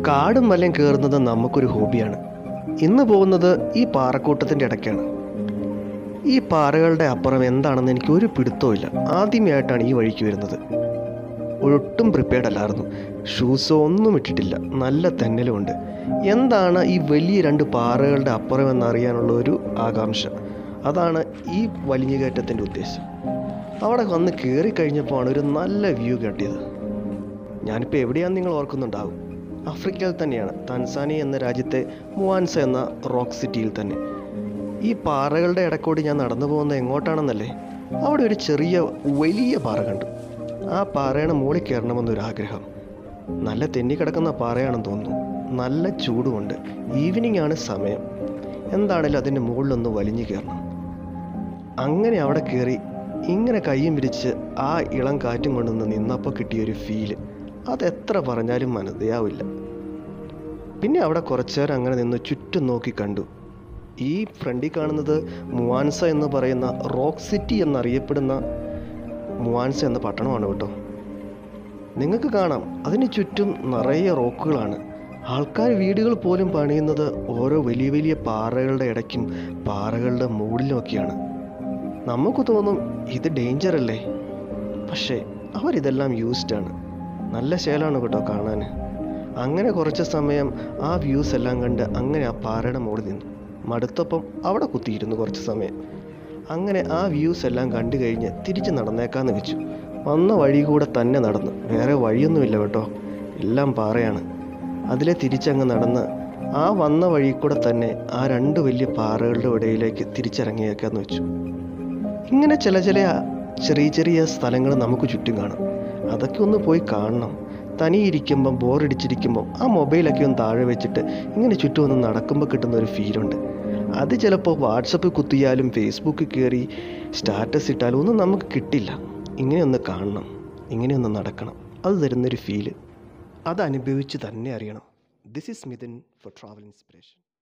കാടും മലയും കയറുന്നത് നമുക്കൊരു ഹോബിയാണ്. ഇന്ന് പോകുന്നത് ഈ പാറക്കൂട്ടത്തിന്റെ ഇടയ്ക്കാണ്. ഈ പാറകളുടെ അപ്പുറം എന്താണെന്ന് എനിക്ക് ഒരു പിടുത്തവും ഇല്ല. ആദ്യമായിട്ടാണ് ഈ വഴിക്ക് വരുന്നത്. ഒട്ടും പ്രിപ്പയർഡ് അല്ലായിരുന്നു. ഷൂസോ ഒന്നും ഇട്ടിട്ടില്ല. നല്ല തെന്നലുമുണ്ട് എന്താണ് ഈ വലിയ രണ്ട് പാറകളുടെ അപ്പുറം എന്നറിയാനുള്ള ഒരു ആകാംക്ഷ? അതാണ് ഈ വലിഞ്ഞുകയറ്റത്തിന്റെ ഉദ്ദേശം. അവിടെ വന്ന് കയറി കഴിഞ്ഞപ്പോഴാണ് ഒരു നല്ല വ്യൂ കിട്ടിയത് ഞാനിപ്പോൾ എവിടെയാണെന്ന് നിങ്ങൾ ഓർക്കുന്നുണ്ടാവും. ആഫ്രിക്കയിൽ തന്നെയാണ്. തൻസാനി എന്ന രാജ്യത്തെ മുവാൻസ എന്ന റോക്ക് സിറ്റിയിൽ തന്നെ. ഈ പാറകളുടെ ഇടക്കോടി ഞാൻ നടന്നു പോകുന്നത് എങ്ങോട്ടാണെന്നല്ലേ? അവിടെ ഒരു ചെറിയ വലിയ പാറ കണ്ടു. ആ പാറയുടെ മുകളിൽ കയറണമെന്നൊരാഗ്രഹം നല്ല തെന്നിക്കിടക്കുന്ന പാറയാണെന്ന് തോന്നുന്നു. നല്ല ചൂടുമുണ്ട്. ഈവനിങ് ആണ് സമയം. എന്താണേലും അതിന്റെ മുകളിലൊന്ന് വലിഞ്ഞു കയറണം. അങ്ങനെ അവിടെ കയറി ഇങ്ങനെ കയ്യും വിരിച്ച് ആ ഇളം കാറ്റും കൊണ്ടൊന്ന് നിന്നപ്പോൾ കിട്ടിയൊരു ഫീൽ അതെത്ര പറഞ്ഞാലും മനസ്സിലാവില്ല. പിന്നെ അവിടെ കുറച്ചു നേരം അങ്ങനെ നിന്ന് ചുറ്റും നോക്കി കണ്ടു. ഈ ഫ്രണ്ടിൽ കാണുന്നത് മുവാൻസ എന്ന് പറയുന്ന റോക്ക് സിറ്റി എന്നറിയപ്പെടുന്ന മുവാൻസ എന്ന പട്ടണമാണ് കേട്ടോ. നിങ്ങൾക്ക് കാണാം അതിന് ചുറ്റും നിറയെ റോക്കുകളാണ്. ആൾക്കാർ വീടുകൾ പോലും പണിയുന്നത് ഓരോ വലിയ വലിയ പാറകളുടെ ഇടയ്ക്കും പാറകളുടെ മുകളിലുമൊക്കെയാണ് നമുക്ക് തോന്നും ഇത് ഡേഞ്ചർ അല്ലേ പക്ഷേ അവരിതെല്ലാം യൂസ്ഡ് ആണ്. നല്ല ശേലാണ് കേട്ടോ കാണാൻ. അങ്ങനെ കുറച്ച് സമയം ആ വ്യൂസ് എല്ലാം കണ്ട് അങ്ങനെ ആ പാറയുടെ മുകളിൽ നിന്നു മടുത്തപ്പം അവിടെ കുത്തിയിരുന്നു കുറച്ച് സമയം. അങ്ങനെ ആ വ്യൂസ് എല്ലാം കണ്ടു കഴിഞ്ഞ് തിരിച്ച് നടന്നേക്കാന്ന് വെച്ചു. വന്ന വഴി കൂടെ തന്നെ നടന്നു. വേറെ വഴിയൊന്നുമില്ല കേട്ടോ. എല്ലാം പാറയാണ്. അതിലെ തിരിച്ചങ്ങ് നടന്ന് ആ വന്ന വഴി കൂടെ തന്നെ ആ രണ്ട് വലിയ പാറകളുടെ ഇടയിലേക്ക് തിരിച്ചിറങ്ങിയേക്കാന്ന് വെച്ചു. ഇങ്ങനെ ചില ചില ചെറിയ ചെറിയ സ്ഥലങ്ങൾ നമുക്ക് ചുറ്റും കാണും. അതൊക്കെ ഒന്ന് പോയി കാണണം. തനിയിരിക്കുമ്പം ബോറടിച്ചിരിക്കുമ്പം ആ മൊബൈലൊക്കെ ഒന്ന് താഴെ വെച്ചിട്ട് ഇങ്ങനെ ചുറ്റും ഒന്ന് നടക്കുമ്പോൾ കിട്ടുന്ന ഒരു ഫീലുണ്ട് അത് ചിലപ്പോൾ വാട്സപ്പിൽ കുത്തിയാലും ഫേസ്ബുക്കിൽ കയറി സ്റ്റാറ്റസ് ഇട്ടാലും ഒന്നും നമുക്ക് കിട്ടില്ല. ഇങ്ങനെയൊന്ന് കാണണം. ഇങ്ങനെയൊന്ന് നടക്കണം. അത് തരുന്നൊരു ഫീൽ അത് അനുഭവിച്ച് തന്നെ അറിയണം. This is Mithun for travel inspiration